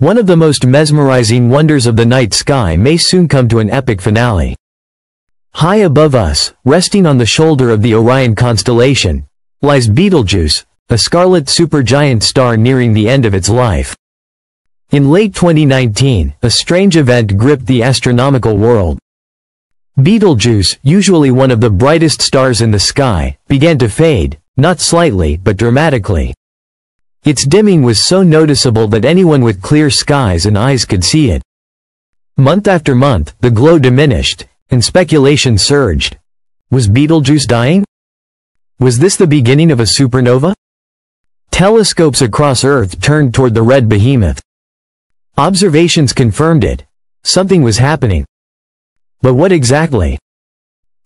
One of the most mesmerizing wonders of the night sky may soon come to an epic finale. High above us, resting on the shoulder of the Orion constellation, lies Betelgeuse, a scarlet supergiant star nearing the end of its life. In late 2019, a strange event gripped the astronomical world. Betelgeuse, usually one of the brightest stars in the sky, began to fade, not slightly but dramatically. Its dimming was so noticeable that anyone with clear skies and eyes could see it. Month after month, the glow diminished, and speculation surged. Was Betelgeuse dying? Was this the beginning of a supernova? Telescopes across Earth turned toward the red behemoth. Observations confirmed it. Something was happening. But what exactly?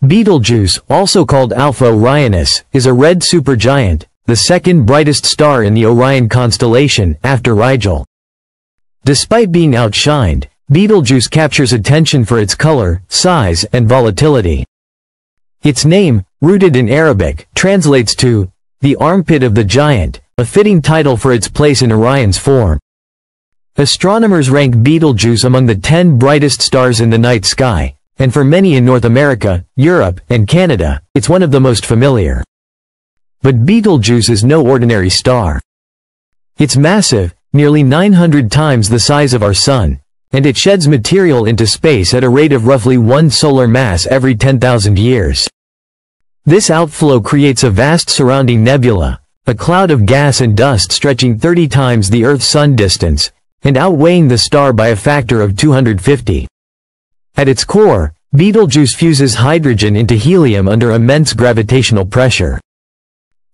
Betelgeuse, also called Alpha Orionis, is a red supergiant, the second brightest star in the Orion constellation, after Rigel. Despite being outshined, Betelgeuse captures attention for its color, size, and volatility. Its name, rooted in Arabic, translates to, the armpit of the giant, a fitting title for its place in Orion's form. Astronomers rank Betelgeuse among the 10 brightest stars in the night sky, and for many in North America, Europe, and Canada, it's one of the most familiar. But Betelgeuse is no ordinary star. It's massive, nearly 900 times the size of our Sun, and it sheds material into space at a rate of roughly one solar mass every 10,000 years. This outflow creates a vast surrounding nebula, a cloud of gas and dust stretching 30 times the Earth-Sun distance, and outweighing the star by a factor of 250. At its core, Betelgeuse fuses hydrogen into helium under immense gravitational pressure.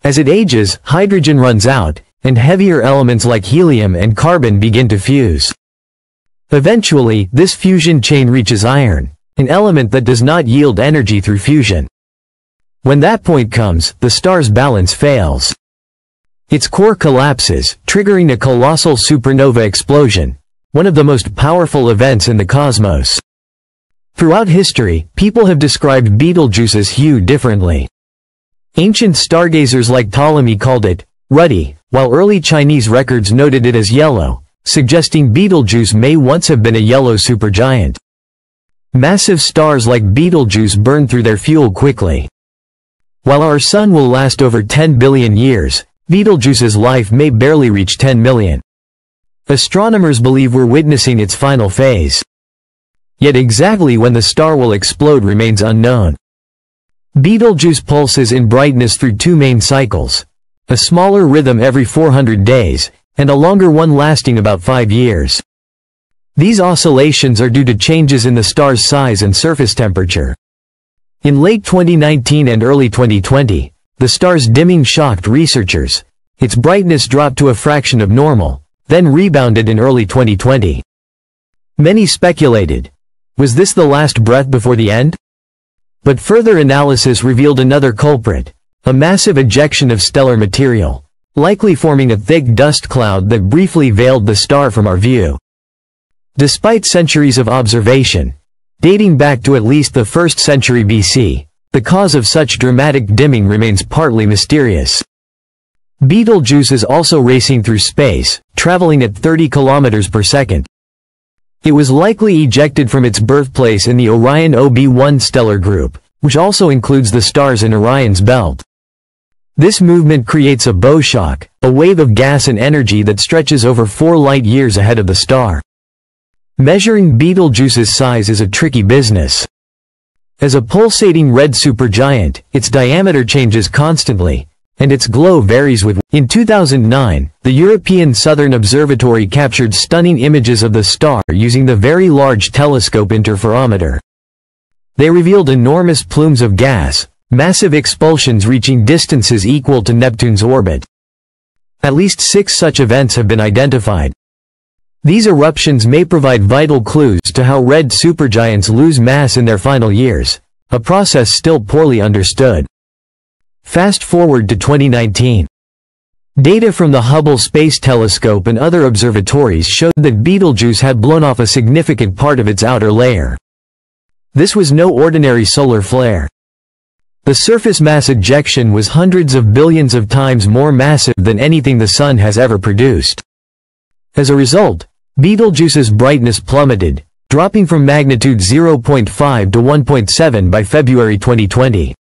As it ages, hydrogen runs out, and heavier elements like helium and carbon begin to fuse. Eventually, this fusion chain reaches iron, an element that does not yield energy through fusion. When that point comes, the star's balance fails. Its core collapses, triggering a colossal supernova explosion, one of the most powerful events in the cosmos. Throughout history, people have described Betelgeuse's hue differently. Ancient stargazers like Ptolemy called it ruddy, while early Chinese records noted it as yellow, suggesting Betelgeuse may once have been a yellow supergiant. Massive stars like Betelgeuse burn through their fuel quickly. While our Sun will last over 10 billion years, Betelgeuse's life may barely reach 10 million. Astronomers believe we're witnessing its final phase. Yet exactly when the star will explode remains unknown. Betelgeuse pulses in brightness through two main cycles. A smaller rhythm every 400 days, and a longer one lasting about 5 years. These oscillations are due to changes in the star's size and surface temperature. In late 2019 and early 2020, the star's dimming shocked researchers. Its brightness dropped to a fraction of normal, then rebounded in early 2020. Many speculated. Was this the last breath before the end? But further analysis revealed another culprit, a massive ejection of stellar material, likely forming a thick dust cloud that briefly veiled the star from our view. Despite centuries of observation, dating back to at least the 1st century BC, the cause of such dramatic dimming remains partly mysterious. Betelgeuse is also racing through space, traveling at 30 kilometers per second, it was likely ejected from its birthplace in the Orion OB1 stellar group, which also includes the stars in Orion's belt. This movement creates a bow shock, a wave of gas and energy that stretches over four light-years ahead of the star. Measuring Betelgeuse's size is a tricky business. As a pulsating red supergiant, its diameter changes constantly, and its glow varies with. In 2009, the European Southern Observatory captured stunning images of the star using the Very Large Telescope Interferometer. They revealed enormous plumes of gas, massive expulsions reaching distances equal to Neptune's orbit. At least six such events have been identified. These eruptions may provide vital clues to how red supergiants lose mass in their final years, a process still poorly understood. Fast forward to 2019. Data from the Hubble Space Telescope and other observatories showed that Betelgeuse had blown off a significant part of its outer layer. This was no ordinary solar flare. The surface mass ejection was hundreds of billions of times more massive than anything the Sun has ever produced. As a result, Betelgeuse's brightness plummeted, dropping from magnitude 0.5 to 1.7 by February 2020.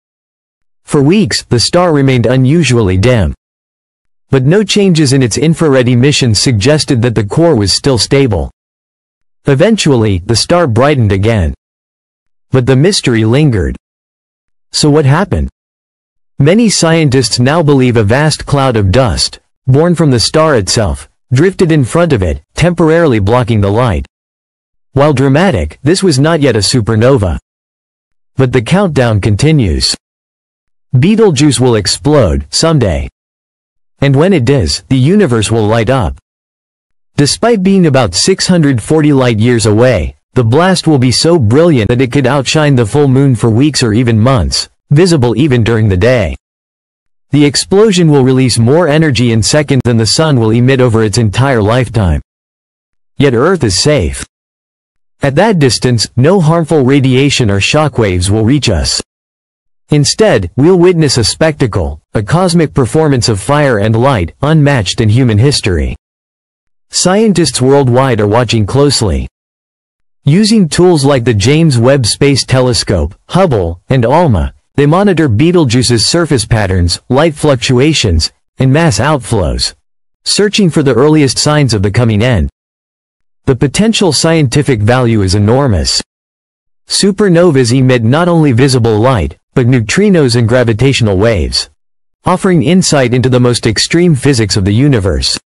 For weeks, the star remained unusually dim. But no changes in its infrared emissions suggested that the core was still stable. Eventually, the star brightened again. But the mystery lingered. So what happened? Many scientists now believe a vast cloud of dust, born from the star itself, drifted in front of it, temporarily blocking the light. While dramatic, this was not yet a supernova. But the countdown continues. Betelgeuse will explode, someday. And when it does, the universe will light up. Despite being about 640 light-years away, the blast will be so brilliant that it could outshine the full moon for weeks or even months, visible even during the day. The explosion will release more energy in seconds than the sun will emit over its entire lifetime. Yet Earth is safe. At that distance, no harmful radiation or shockwaves will reach us. Instead, we'll witness a spectacle, a cosmic performance of fire and light, unmatched in human history. Scientists worldwide are watching closely. Using tools like the James Webb Space Telescope, Hubble, and ALMA, they monitor Betelgeuse's surface patterns, light fluctuations, and mass outflows, searching for the earliest signs of the coming end. The potential scientific value is enormous. Supernovas emit not only visible light, but neutrinos and gravitational waves, offering insight into the most extreme physics of the universe.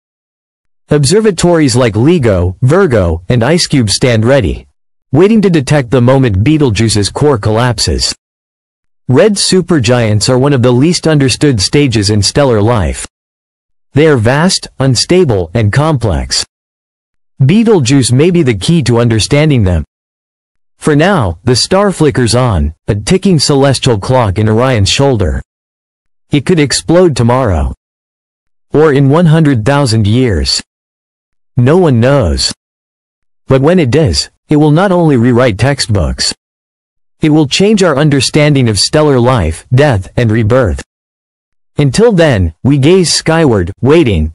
Observatories like LIGO, Virgo, and IceCube stand ready, waiting to detect the moment Betelgeuse's core collapses. Red supergiants are one of the least understood stages in stellar life. They are vast, unstable, and complex. Betelgeuse may be the key to understanding them. For now, the star flickers on, a ticking celestial clock in Orion's shoulder. It could explode tomorrow. Or in 100,000 years. No one knows. But when it does, it will not only rewrite textbooks. It will change our understanding of stellar life, death, and rebirth. Until then, we gaze skyward, waiting,